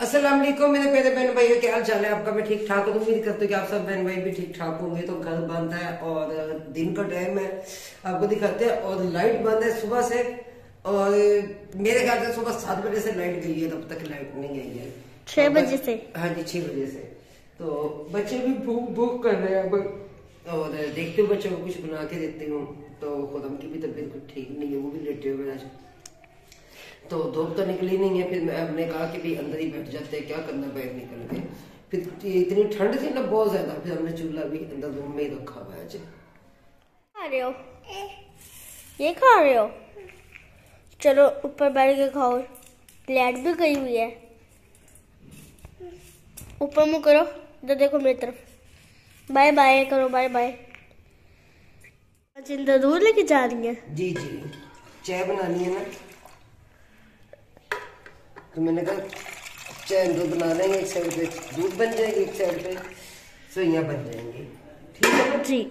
अस्सलाम वालेकुम मेरे प्यारे बहन भाई क्या हाल चाल है आपका? मैं ठीक ठाक हूँ। उम्मीद करते हो कि आप सब बहन भाई भी ठीक ठाक होंगे। तो घर बंद है और दिन का टाइम है। आपको दिखाते हैं और लाइट बंद है सुबह से। और मेरे ख्याल से सुबह सात बजे से लाइट गई है तब तक लाइट नहीं आई है। छह बजे से। हाँ जी छह बजे से। तो बच्चे भी भूख भूख कर रहे हैं अब। और देखते हो बच्चों को कुछ बना के देती हूँ। तो खुदम की भी तबीयत कुछ ठीक नहीं है वो भी लेटे हुए आज। तो धूप तो निकली नहीं है फिर मैं हमने कहा कि भाई अंदर ही बैठ जाते हैं क्या करना बाहर निकल के फिर इतनी ठंड थी ना बहुत ज़्यादा फिर हमने चूल्हा भी अंदर रूम में ही रखा हुआ है आज खा रहे हो? ये खा रहे हो? चलो ऊपर बैठ के खाओ। लाइट भी गई हुई है। ऊपर मुँह करो इधर देखो मेरी तरफ़। बाय बाय करो बाय बाय ज़िंदा दूर लेके जा रही है? जी जी। चाय बनानी है ना? तो मैंने कहा चाय दूध बना लेंगे एक साइड पे दूध बन जाएगी एक साइड पे सोइयाँ बन जाएँगी। ठीक है ना? जी।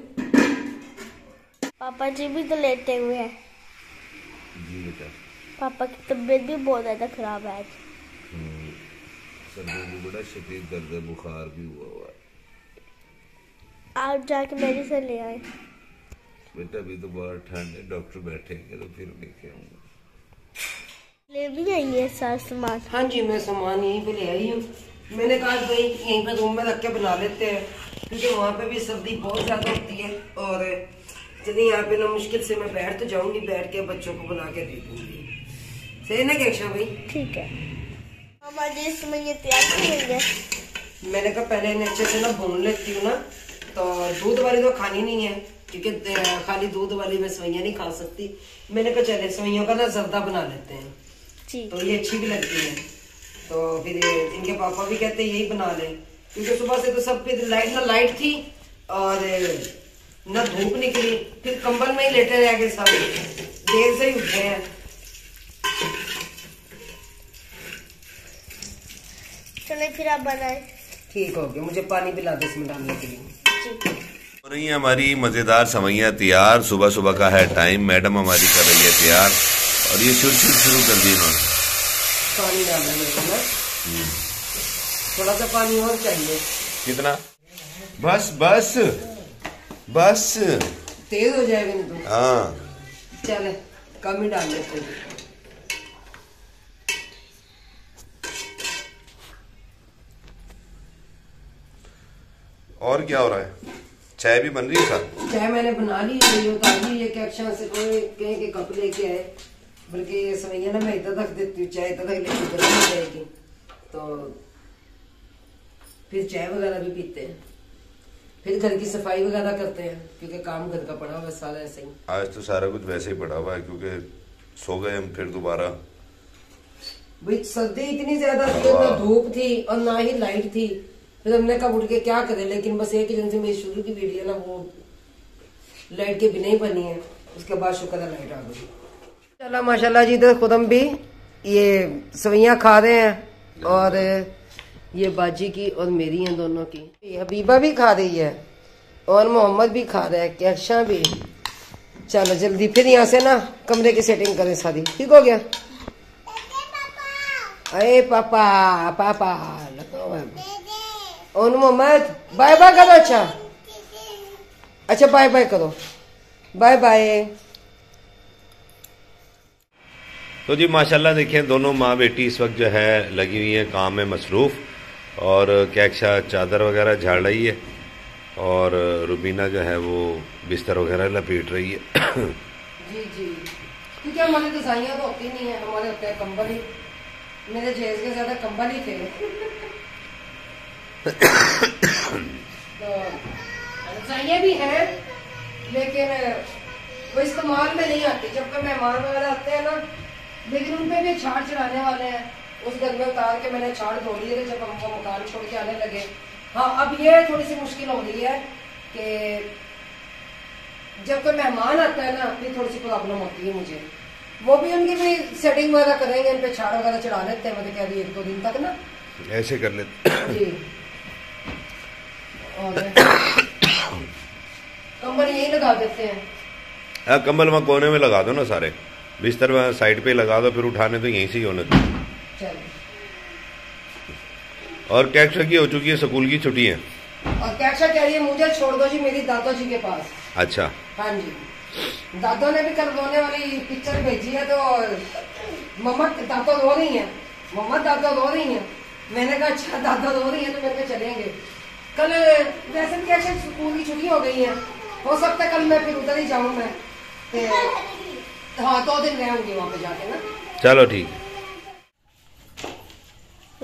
पापा जी भी तो लेटे हुए हैं। जी बेटा। पापा की तबीयत भी बहुत ज़्यादा खराब है आज। सर्दी में बड़ा शदीद दर्द है बुखार भी हुआ हुआ है। आप जाके मेडिसिन ले आए। बेटा अभी तो बहुत ठंड है डॉक्टर बैठेंगे तो फिर लेके आऊँगा। ले भी आई है सारा सामान। हाँ जी मैं सामान यहीं पे ले आई हूँ। मैंने कहा भाई यहीं पे रूम में रख के बना लेते हैं। क्योंकि वहाँ पे भी सर्दी बहुत ज़्यादा होती है और चलिए यहाँ पे ना मुश्किल से मैं बैठ तो जाऊँगी बैठ के बच्चों को बना के दे दूँगी। सही ना क्या भाई? ठीक है। मामा इसमें ये तैयार लेंगे। मैंने कहा पहले इन्हें अच्छे से ना भून लेती हूँ ना तो दूध वाली तो खानी नहीं है क्योंकि खाली दूध वाली मैं सवैया नहीं खा सकती। मैंने कहा चले सवैयों का ना जर्दा बना लेते हैं। तो ये अच्छी भी लगती है। तो फिर इनके पापा भी कहते हैं यही बना ले। क्योंकि सुबह से तो सब फिर लाइट ना लाइट थी और न धूप निकली। फिर कंबल में ही लेटे रह गए सब। देर से ही उठे हैं। चले फिर आप बनाए। ठीक हो गया। मुझे पानी पिला दे इसमें डालने के लिए। हो रही है हमारी मज़ेदार सवैयाँ तैयार। सुबह सुबह का है टाइम। मैडम हमारी कर रही है तैयार। और ये शुरू शुरू शुरू कर दी इन्होंने। पानी डालना थोड़ा सा पानी और चाहिए। कितना? बस बस बस। तेज हो जाएगा नहीं तो हाँ। चले कम ही डाल हैं। और क्या हो रहा है? चाय भी बन रही है साथ चाय मैंने बना ली है ये उतार ली कि अक्षर से कोई कहे कि कप लेके आए। बल्कि ये सवैया ना मैं इधर रख देती हूँ चाय इधर लेके गर्म हो जाएगी तो फिर चाय वगैरह भी पीते हैं। फिर घर की सफ़ाई वगैरह करते हैं क्योंकि काम घर का पड़ा हुआ सारा ऐसे ही। आज तो सारा कुछ वैसे ही पड़ा हुआ है क्योंकि सो गए हम फिर दोबारा। भाई सर्दी इतनी ज़्यादा थी और ना धूप थी और ना ही लाइट थी। फिर हमने कब उठ के क्या करें? लेकिन बस एक दिन से मेरी शुरू की वीडियो ना वो लाइट के बिना ही बनी है। उसके बाद शुक्र है लाइट आ गई। चला माशाल्लाह जी तो खुदम भी ये सवैयाँ खा रहे हैं और ये बाजी की और मेरी हैं दोनों की। हबीबा भी खा रही है और मोहम्मद भी खा रहा है, कैशा भी। चलो, जल्दी फिर यहाँ से ना कमरे की सेटिंग करें सारी। ठीक हो गया? अरे पापा पापा है। मोहम्मद बाय बाय करो अच्छा। अच्छा बाय बाय करो। बाय बाय तो जी, माशाल्लाह देखें, दोनों माँ बेटी इस वक्त जो है, लगी हुई है, काम में मसरूफ़। और कैक्शा चादर वगैरह झाड़ रही है। और रुबीना जो है, वो बिस्तर वगैरह लपेट रही है। जी जी। क्योंकि हमारे रजाइयाँ तो होती नहीं है, हमारे होते हैं कंबल ही। मेरे जेज के ज़्यादा कंबल ही थे। तो रजाइयाँ भी हैं, लेकिन, वो इस्तेमाल में नहीं आती। जब कोई मेहमान वगैरह आते हैं ना लेकिन उनपे भी छाड़ चढ़ाने वाले हैं। उस घर में उतार के मैंने छाड़ धो लिए जब हम वो मकान छोड़ के आने लगे। हाँ अब ये थोड़ी सी मुश्किल हो रही है कि जब कोई मेहमान आता है ना अपनी थोड़ी सी प्रॉब्लम होती है मुझे। वो भी उनकी भी सेटिंग वगैरह करेंगे उन पे छाड़ वगैरह चढ़ा लेते हैं मतलब क्या अभी एक दो दिन तक ना। ऐसे कर लेते जी। और कंबल यही लगा देते हैं। हाँ कंबल वहाँ कोने में लगा दो ना सारे। बिस्तर वहाँ साइड पे लगा दो फिर उठाने तो यहीं से ही होने दो। और कैक्शा की हो चुकी है? स्कूल की छुट्टियाँ और कैक्शा कह रही है? मुझे छोड़ दो जी मेरी दादा जी के पास। अच्छा। हाँ जी। दादा ने भी कल रोने वाली पिक्चर भेजी है तो मम्मा दादा रो रही है। मम्मा दादा रो रही है। मैंने कहा अच्छा दादा रो रही है तो मैंने कहा चलेंगे। कल वैसे भी कैसे स्कूल की छुट्टी हो गई है? हो सकता है कल मैं फिर उधर ही जाऊँ मैं। हाँ दो दिन रहूँगी वहाँ पे जाके ना। चलो ठीक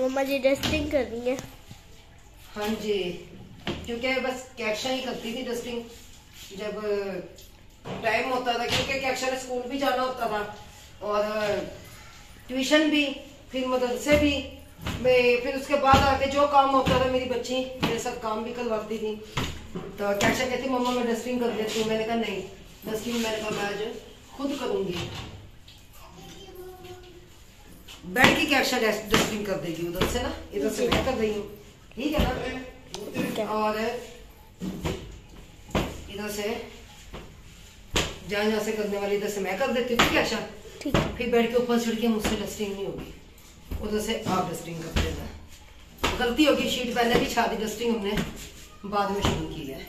मम्मा जी डस्टिंग कर रही है। हाँ जी क्योंकि बस कैक्शा ही करती थी डस्टिंग जब टाइम होता था क्योंकि कैक्शा ने स्कूल भी जाना होता था। और ट्यूशन भी फिर मदरसे भी। मैं फिर उसके बाद आके जो काम होता था मेरी बच्ची मेरे साथ काम भी करवाती थी। तो कैक्शा कहती मम्मा मैं डस्टिंग कर देती हूँ। मैंने कहा नहीं डस्टिंग मैंने कहा मैं आज। खुद करूँगी बैठ की कैक्शा डस्टिंग कर देगी उधर से ना? इधर से मैं कर रही हूँ ठीक है। ना और इधर से जहाँ जहाँ से करने वाली इधर से मैं कर देती हूँ। क्या ठीक है। फिर बैठ के ऊपर चढ़ के मुझसे डस्टिंग नहीं होगी। उधर से आप डस्टिंग कर देना गलती होगी शीट पहले भी छा दी डस्टिंग हमने। बाद में शुरू की है।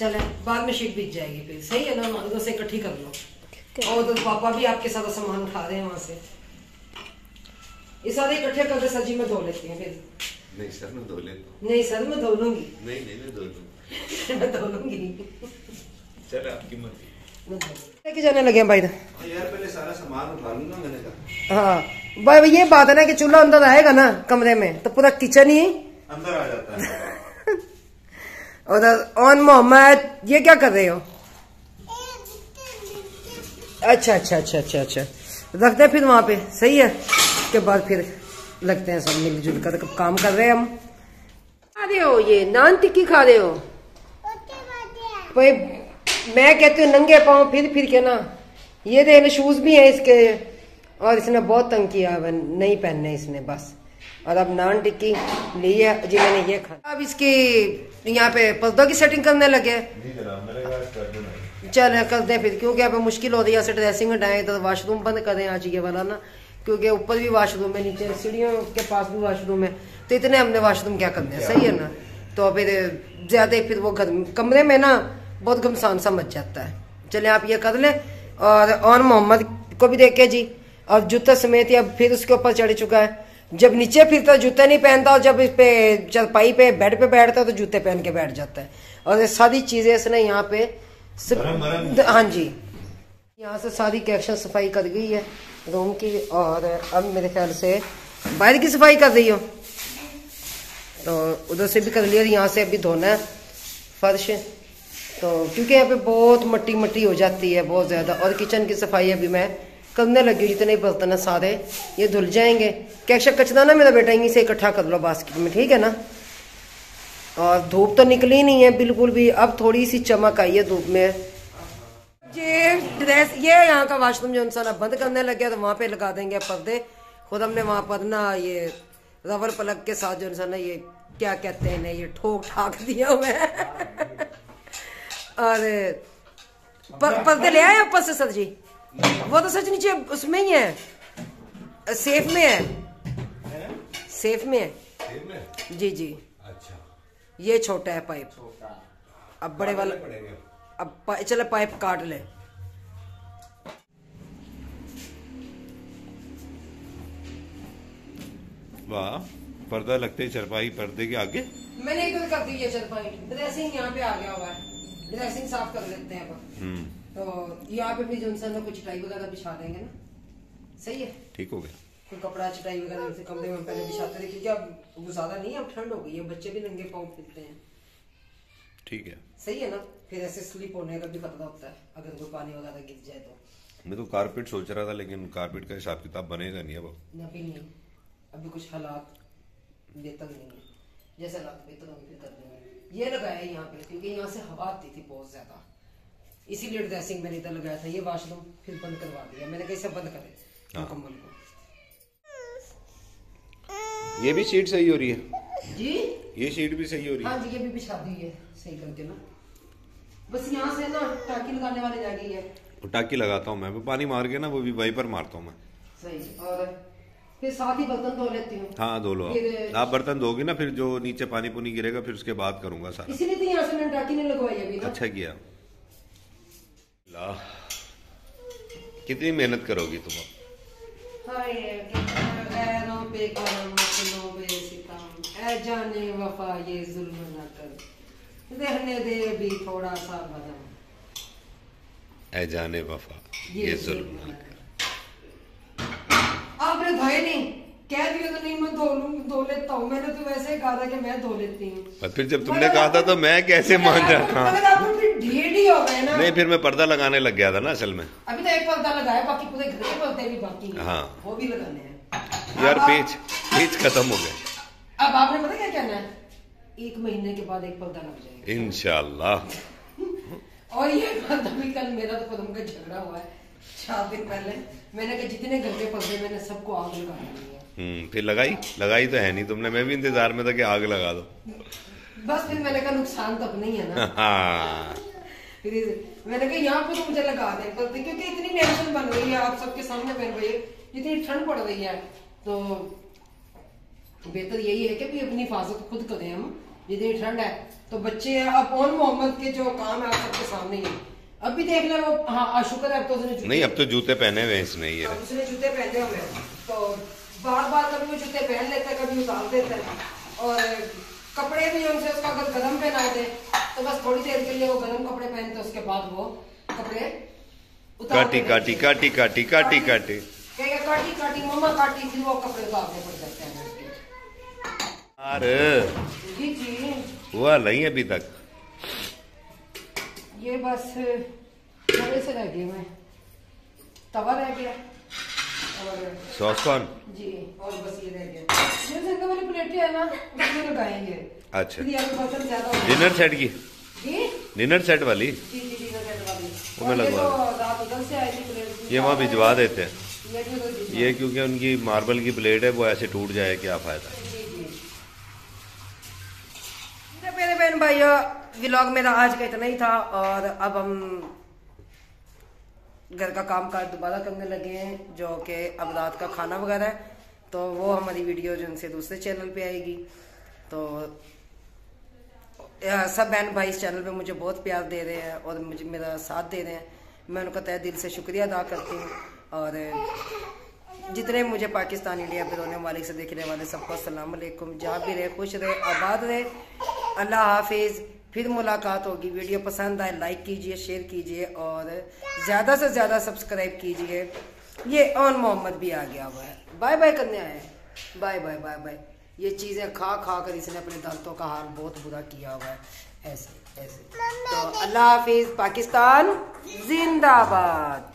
चले बाद में शीट बीत जाएगी फिर। सही है ना? उधर से इकट्ठी कर लो। और उधर पापा भी आपके साथ सामान उठा रहे हैं वहाँ से। ये सारे इकट्ठे करके सब्ज़ी में धो लेती हैं फिर। नहीं सर मैं धो लेता नहीं सर मैं धो लूँगी। नहीं नहीं मैं धो लूँ मैं धो लूँगी। चल आपकी मर्ज़ी। लेके जाने लगे हैं भाई यार पहले सारा सामान उठा लूँगा मैंने कहा। हाँ। भाई ये बात है ना कि चूल्हा अंदर आएगा ना कमरे में तो पूरा किचन ही अंदर आ जाता है। उधर ऑन मोहम्मद, ये क्या कर रहे हो? अच्छा अच्छा अच्छा अच्छा अच्छा। रखते हैं फिर वहाँ पे। सही है? उसके बाद फिर लगते हैं सब मिलजुल कर काम कर रहे हैं हम। खा रहे हो ये? नान टिक्की खा रहे हो? भाई, मैं कहती हूँ, नंगे पाँव, फिर फिर के ना? ये देख शूज़ भी हैं इसके। और इसने बहुत तंग किया नहीं पहनने इसने, बस। और अब नान टिक्की ली है जी मैंने ये खा अब इसकी यहाँ पे पर्दों की सेटिंग करने लगे। चल कर दें फिर क्योंकि यहाँ पे मुश्किल हो रही है ड्रेसिंग हटाएँ तो वॉशरूम बंद करें आज ये वाला ना क्योंकि ऊपर भी वाशरूम है नीचे सीढ़ियों के पास भी वाशरूम है तो इतने हमने वाशरूम क्या करने हैं? सही है ना? तो फिर ज़्यादा फिर वो घर कमरे में ना बहुत घमसान सा मच जाता है। चले आप ये कर लें और ऑन मोहम्मद को भी देखे जी और जूता समेत या फिर उसके ऊपर चढ़ चुका है। जब नीचे फिरता जूते नहीं पहनता और जब इस पे चरपाई पे बेड पे बैठता है तो जूते पहन के बैठ जाता है। और ये सारी चीज़ें इसने यहाँ पे। हाँ जी। यहाँ से सारी कैक्शन सफ़ाई कर गई है रूम की और अब मेरे ख्याल से बाहर की सफ़ाई कर रही हो। तो उधर से भी कर लिया यहाँ से अभी धोना है फर्श। तो क्योंकि यहाँ पे बहुत मट्टी मट्टी हो जाती है बहुत ज़्यादा। और किचन की सफ़ाई अभी मैं करने लगी जितने बर्तन है सारे ये धुल जाएँगे। कैक्शा कचरा ना मेरा बेटा यहीं से इकट्ठा कर लो बास्केट में, ठीक है ना? और धूप तो निकली नहीं है, बिल्कुल भी। अब थोड़ी सी चमक आई है धूप में। ये ड्रेस ये यहाँ का वॉशरूम जो इंसान बंद करने लग गया तो वहाँ पे लगा देंगे पर्दे। खुद हमने वहाँ पर ना ये रबर पलक के साथ जो इंसान ये क्या कहते हैं ये ठोक ठाक दिया हुआ है। और पर्दे ले आए ऊपर सर जी? वो तो सच नीचे उसमें ही है सेफ़ में है सेफ़ में है जी जी अच्छा ये छोटा है पाइप अब बड़े वाला अब पा- चले पाइप काट ले वाह पर्दा लगते ही चरपाई पर्दे के आगे। मैंने इधर कर दी है चरपाई ड्रेसिंग यहाँ पे आ गया हुआ है। ड्रेसिंग साफ़ कर लेते हैं अब हम्म। तो यहाँ पे भी जोनसन में कुछ चटाई वगैरह बिछा देंगे ना। सही है? ठीक हो गया। कोई कपड़ा चटाई वगैरह जैसे कमरे में पहले बिछाते थे क्योंकि अब वो ज़्यादा नहीं है अब ठंड हो गई है बच्चे भी नंगे पाँव फिरते हैं। ठीक है। सही है ना? फिर ऐसे स्लिप होने का भी खतरा होता है अगर कोई पानी वगैरह गिर जाए तो। मैं तो कारपेट सोच रहा था लेकिन कारपेट का हिसाब किताब बनेगा नहीं अब। अभी नहीं। अभी कुछ हालात बेहतर नहीं है। जैसे हालात बेहतर होंगे फिर कर देंगे ये लगाया यहाँ पे क्योंकि यहाँ से हवा आती थी बहुत ज़्यादा। इसीलिए ड्रेसिंग मैंने इधर लगाया था। ये वॉशरूम फिर बंद करवा दिया। मैंने कैसे बंद करे हाँ। मुकम्मल को। ये भी सीट सही हो रही है? जी? ये सीट भी सही हो रही है? हाँ जी ये भी बिछा दी है। सही करके ना बस यहाँ से ना टाकी लगाने वाली रह गई है। टाकी लगाता हूँ मैं वो पानी मार के ना वो भी वाइपर मारता हूँ मैं। सही। और फिर साथ ही बर्तन धो लेती हूँ। हाँ धो लो आप। बर्तन धोगी ना फिर जो नीचे पानी पुनी गिरेगा फिर उसके बाद करूँगा सारा। इसीलिए तो यहाँ से मैंने टाकी नहीं लगवाई अभी अच्छा किया। ला कितनी मेहनत करोगी तुम अब। जाने वफा ये जुल्म न कर। रहने दे थोड़ा सा बदम ऐ जाने वफा ये जुल्म न कर। आपने धोए नहीं। कह दिया तो नहीं मैं धो लूँ धो लेता हूँ। मैंने तो वैसे कहा था कि मैं धो लेती हूँ। फिर जब तुमने कहा था तो मैं कैसे मान रहा अगर आप ही हो गए ना। नहीं फिर मैं पर्दा लगाने लग गया था ना असल में। अभी तो एक पर्दा लगाया बाकी पूरे घर के पर्दे भी बाकी हाँ। वो भी लगाने हैं। यार पेज पेज खत्म हो गए अब आपने पता क्या कहना है? एक महीने के बाद एक पर्दा लग जाएगा। इनशाला और ये पर्दा भी कल मेरा तो का झगड़ा हुआ है। चार दिन पहले। मैंने कहा जितने के पर्दे मैंने सबको आग लगा हम्म फिर लगाई? लगाई तो है नहीं तुमने। मैं भी इंतज़ार में था कि आग लगा दो। बस फिर मैंने कहा नुकसान तो नहीं है ना। हाँ। फिर मैंने कहा यहाँ पे तो मुझे लगा दे पर्दे क्योंकि इतनी टेंशन बन रही है आप सबके सामने रही है जितनी ठंड पड़ रही है। तो बेहतर यही है कि भी अपनी हिफाजत खुद करें हम। जितनी ठंड है। तो बच्चे अब ओन मोहम्मद के जो काम है आप सबके सामने ही है। अब भी देख ले वो हाँ शुक्र है अब तो उसने नहीं अब तो जूते पहने हुए हैं इसने ये। उसने जूते पहने हुए हैं। तो बार बार कभी वो जूते पहन लेता है कभी उतार देता है। और कपड़े भी उनसे उसका अगर गरम पहना दे तो बस थोड़ी देर के लिए वो गरम कपड़े पहनते उसके बाद वो कपड़े उतार काटी काटी काटी काटी काटी काटी। कहेगा काटी काटी मम्मा काटी फिर वो कपड़े उतारने पड़ जाते हैं। यार। जी जी। हुआ नहीं अभी तक। ये बस थोड़े से रह गए मैं। तवा रह गया। और जी और बस ये रह गया। ज़िंदा वाली प्लेटें है ना उसमें लगाएँगे। अच्छा। हो डिनर सेट की? डिनर सेट वाली? जी जी डिनर सेट वाली। वो मैं ये लगवा ये वहाँ भिजवा देते हैं। ये क्योंकि उनकी मार्बल की प्लेट है वो ऐसे टूट जाए क्या फ़ायदा? जी जी। मेरे बहन भाइयों व्लॉग मेरा आज का इतना ही था और अब हम घर का काम काज दोबारा करने लगे हैं, जो कि अब रात का खाना वगैरह है। तो वो हमारी वीडियो जो उनसे दूसरे चैनल पे आएगी। तो सब बहन भाई इस चैनल पे मुझे बहुत प्यार दे रहे हैं और मुझे, मेरा साथ दे रहे हैं। मैं उनका तय दिल से शुक्रिया अदा करती हूँ। और जितने मुझे पाकिस्तान इंडिया पे रोने वाले से देखने वाले, सबको वालेकुम। जहाँ भी रहे, खुश रहे, आबाद रहे। अल्लाह हाफिज। फिर मुलाकात होगी। वीडियो पसंद आए लाइक कीजिए शेयर कीजिए और ज़्यादा से ज़्यादा सब्सक्राइब कीजिए। ये ऑन मोहम्मद भी आ गया हुआ है। बाय बाय करने आए हैं। बाय बाय बाय बाय ये चीज़ें खा खा कर इसने अपने दांतों का हाल बहुत बुरा किया हुआ है। ऐसे ऐसे। तो अल्लाह हाफिज। पाकिस्तान जिंदाबाद।